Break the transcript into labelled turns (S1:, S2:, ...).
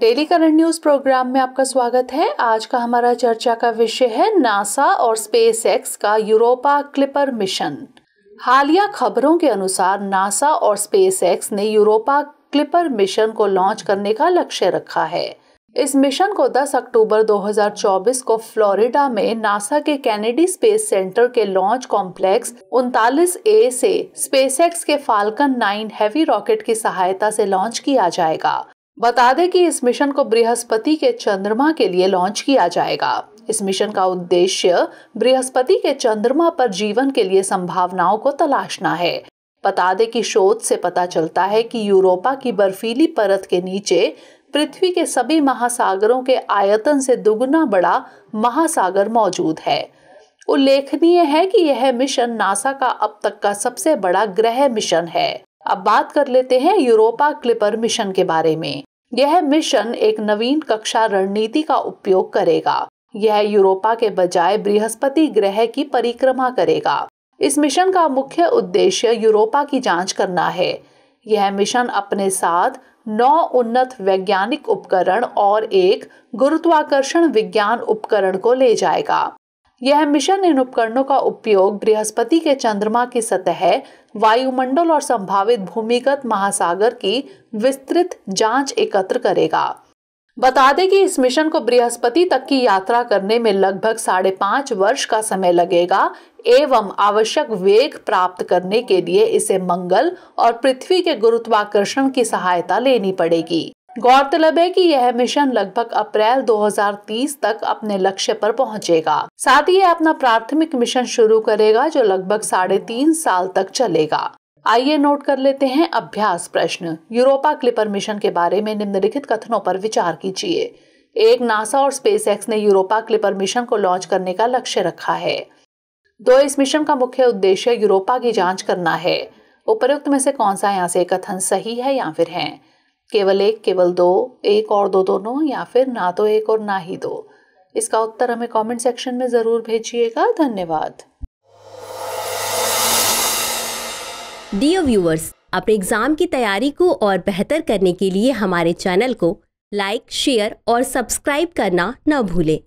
S1: Daily current news programme में आपका स्वागत है। आज का हमारा चर्चा का विषय है नासा और स्पेस एक्स का यूरोपा क्लिपर मिशन। हालिया खबरों के अनुसार नासा और स्पेस एक्स ने यूरोपा क्लिपर मिशन को लॉन्च करने का लक्ष्य रखा है। इस मिशन को 10 अक्टूबर 2024 को फ्लोरिडा में नासा के कैनेडी स्पेस सेंटर के लॉन्च कॉम्प्लेक्स उनतालीस ए से स्पेसएक्स के फाल्कन 9 हैवी रॉकेट की सहायता से लॉन्च किया जाएगा। बता दें कि इस मिशन को बृहस्पति के चंद्रमा के लिए लॉन्च किया जाएगा। इस मिशन का उद्देश्य बृहस्पति के चंद्रमा पर जीवन के लिए संभावनाओं को तलाशना है। बता दें कि शोध से पता चलता है कि यूरोपा की बर्फीली परत के नीचे पृथ्वी के सभी महासागरों के आयतन से दुगना बड़ा महासागर मौजूद है। उल्लेखनीय है कि यह मिशन नासा का अब तक का सबसे बड़ा ग्रह मिशन है। अब बात कर लेते हैं यूरोपा क्लिपर मिशन के बारे में। यह मिशन एक नवीन कक्षा रणनीति का उपयोग करेगा। यह यूरोपा के बजाय बृहस्पति ग्रह की परिक्रमा करेगा। इस मिशन का मुख्य उद्देश्य यूरोपा की जाँच करना है। यह मिशन अपने साथ नौ उन्नत वैज्ञानिक उपकरण और एक गुरुत्वाकर्षण विज्ञान उपकरण को ले जाएगा। यह मिशन इन उपकरणों का उपयोग बृहस्पति के चंद्रमा की सतह, वायुमंडल और संभावित भूमिगत महासागर की विस्तृत जाँच एकत्र करेगा। बता दें कि इस मिशन को बृहस्पति तक की यात्रा करने में लगभग साढ़े पाँच वर्ष का समय लगेगा एवं आवश्यक वेग प्राप्त करने के लिए इसे मंगल और पृथ्वी के गुरुत्वाकर्षण की सहायता लेनी पड़ेगी। गौरतलब है कि यह मिशन लगभग अप्रैल 2030 तक अपने लक्ष्य पर पहुंचेगा। साथ ही यह अपना प्राथमिक मिशन शुरू करेगा, जो लगभग साढ़े तीन साल तक चलेगा। आइए नोट कर लेते हैं अभ्यास प्रश्न। यूरोपा क्लिपर मिशन के बारे में निम्नलिखित कथनों पर विचार कीजिए। एक, नासा और स्पेस एक्स ने यूरोपा क्लिपर मिशन को लॉन्च करने का लक्ष्य रखा है। दो, इस मिशन का मुख्य उद्देश्य यूरोपा की जाँच करना है। उपयुक्त में से कौन सा यहाँ से कथन सही है या फिर है? केवल एक, केवल दो, एक और दो दोनों या फिर ना तो एक और ना ही दो। इसका उत्तर हमें कमेंट सेक्शन में ज़रूर भेजिएगा। धन्यवाद।
S2: डियर व्यूअर्स अपने एग्ज़ाम की तैयारी को और बेहतर करने के लिए हमारे चैनल को लाइक शेयर और सब्सक्राइब करना न भूलें।